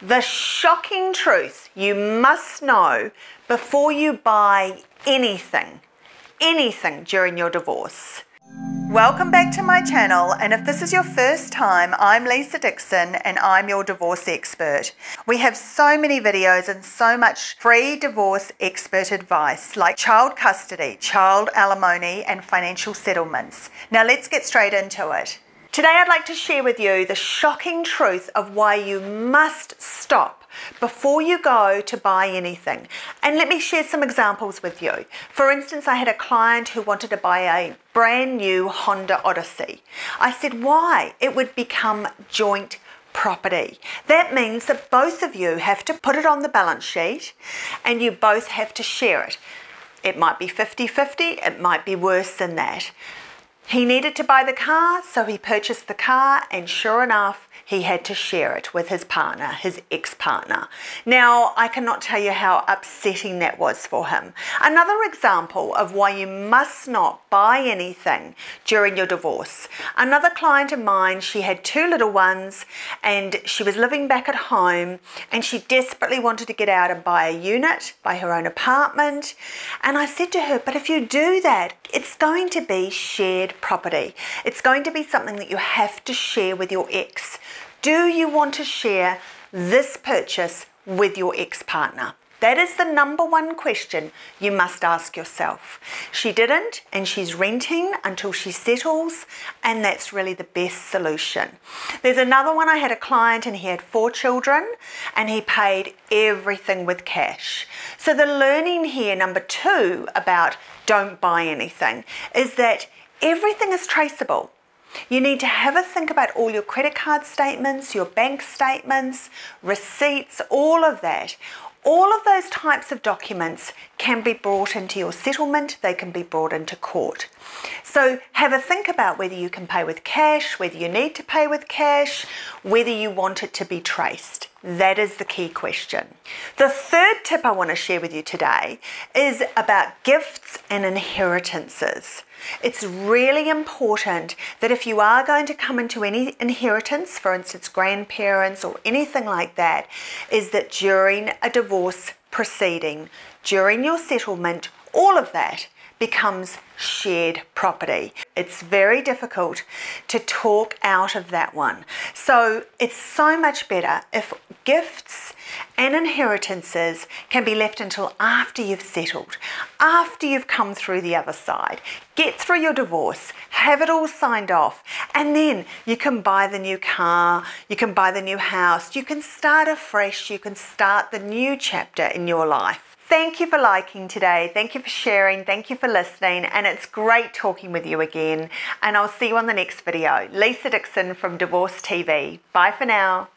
The shocking truth you must know before you buy anything, anything during your divorce. Welcome back to my channel and if this is your first time, I'm Lisa Dixon and I'm your divorce expert. We have so many videos and so much free divorce expert advice like child custody, child alimony and financial settlements. Now let's get straight into it. Today I'd like to share with you the shocking truth of why you must stop before you go to buy anything. And let me share some examples with you. For instance, I had a client who wanted to buy a brand new Honda Odyssey. I said, why? It would become joint property. That means that both of you have to put it on the balance sheet and you both have to share it. It might be 50 50, it might be worse than that. He needed to buy the car, so he purchased the car, and sure enough, he had to share it with his partner, his ex partner. Now, I cannot tell you how upsetting that was for him. Another example of why you must not buy anything during your divorce. Another client of mine, she had two little ones and she was living back at home and she desperately wanted to get out and buy a unit, buy her own apartment. And I said to her, But if you do that, it's going to be shared property. It's going to be something that you have to share with your ex. Do you want to share this purchase with your ex partner? That is the number one question you must ask yourself. She didn't, and she's renting until she settles, and that's really the best solution. There's another one. I had a client, and he had four children, and he paid everything with cash. So, the learning here, number two, about don't buy anything, is that everything is traceable. You need to have a think about all your credit card statements, your bank statements, receipts, all of that. All of those types of documents can be brought into your settlement, they can be brought into court. So have a think about whether you can pay with cash, whether you need to pay with cash, whether you want it to be traced. That is the key question. The third tip I want to share with you today is about gifts and inheritances. It's really important that if you are going to come into any inheritance, for instance, grandparents or anything like that, is that during a divorce proceeding, during your settlement, all of that becomes shared property. It's very difficult to talk out of that one. So it's so much better if gifts and inheritances can be left until after you've settled, after you've come through the other side. Get through your divorce, have it all signed off, and then you can buy the new car, you can buy the new house, you can start afresh, you can start the new chapter in your life. Thank you for liking today. Thank you for sharing. Thank you for listening. And it's great talking with you again. And I'll see you on the next video. Lisa Dixon from Divorce TV. Bye for now.